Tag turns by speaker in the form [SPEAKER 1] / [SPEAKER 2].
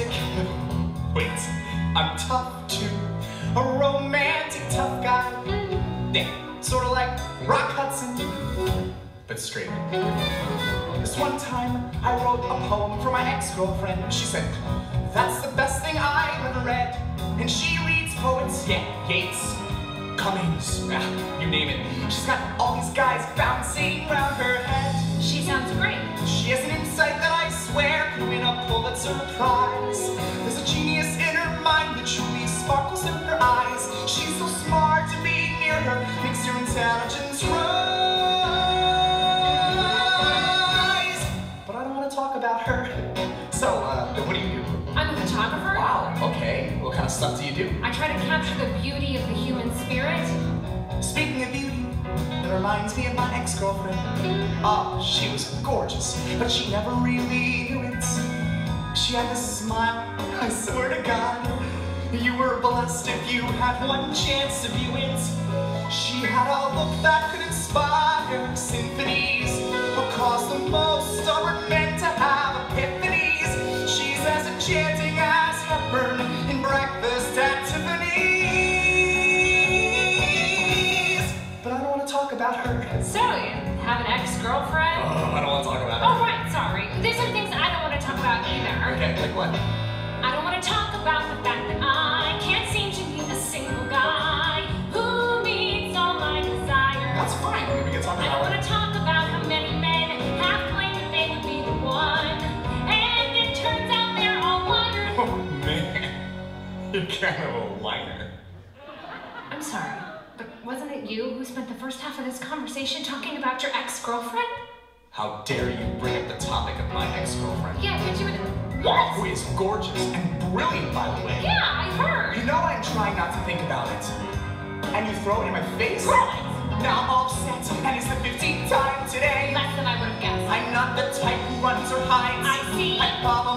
[SPEAKER 1] I'm very romantic. Wait, I'm tough too. A romantic tough guy. Yeah, sort of like Rock Hudson, but straight. This one time, I wrote a poem for my ex-girlfriend. She said, that's the best thing I've ever read. And she reads poets, yeah, Yeats, Cummings, ah, you name it. She's got all these guys bouncing around her head.
[SPEAKER 2] She sounds great.
[SPEAKER 1] She has an insight that I swear could win a Pulitzer Prize. Of stuff do you do?
[SPEAKER 2] I try to capture the beauty of the human spirit.
[SPEAKER 1] Speaking of beauty, it reminds me of my ex-girlfriend. Oh, she was gorgeous, but she never really knew it. She had this smile, I swear to God. You were blessed if you had one chance to view it. She had a look that could inspire symphonies, or cause the most stubborn men to have epiphanies. She's as enchanting as Hepburn in about her.
[SPEAKER 2] So, you have an ex-girlfriend?
[SPEAKER 1] Oh, I don't want to talk about it.
[SPEAKER 2] Oh, right, sorry. There's some things I don't want to talk about either.
[SPEAKER 1] Okay, like what?
[SPEAKER 2] I don't want to talk about the fact that I can't seem to meet a single guy who meets all my desires.
[SPEAKER 1] That's fine. We can talk
[SPEAKER 2] I don't want to talk about how many men have claimed that they would be the one. And it turns out they're all liars.
[SPEAKER 1] Oh man, you're kind of a whiner.
[SPEAKER 2] I'm sorry, wasn't it you who spent the first half of this conversation talking about your ex-girlfriend?
[SPEAKER 1] How dare you bring up the topic of my ex-girlfriend?
[SPEAKER 2] Yeah, but you would.
[SPEAKER 1] Who
[SPEAKER 2] What?
[SPEAKER 1] is gorgeous and brilliant, by the way.
[SPEAKER 2] Yeah, I heard.
[SPEAKER 1] You know I'm trying not to think about it. And you throw it in my face?
[SPEAKER 2] Right.
[SPEAKER 1] Now I'm all upset, and it's the 15th time today.
[SPEAKER 2] Less than I would have guessed.
[SPEAKER 1] I'm not the type who runs or hides.
[SPEAKER 2] I see.
[SPEAKER 1] I follow